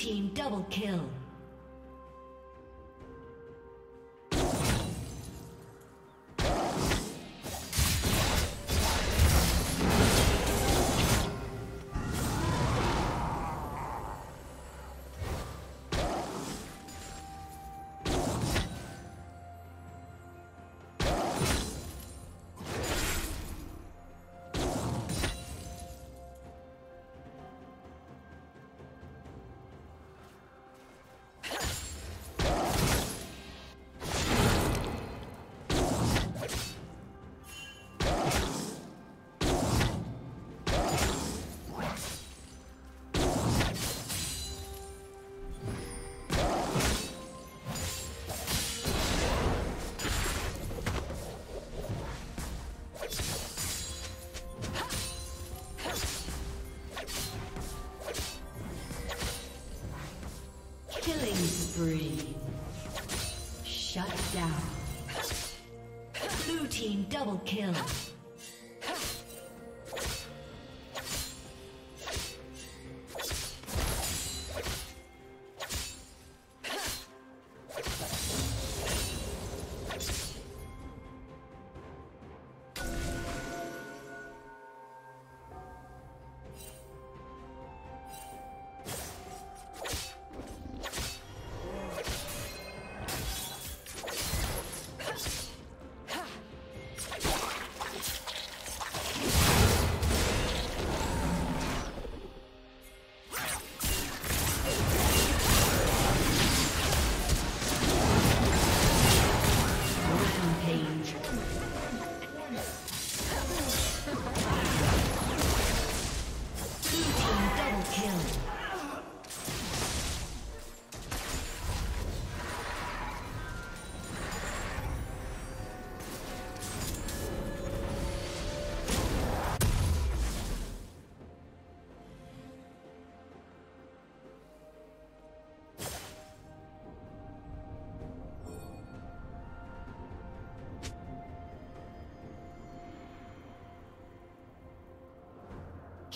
team double kill. Spree. Shut down. Blue team double kill.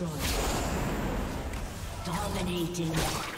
Has been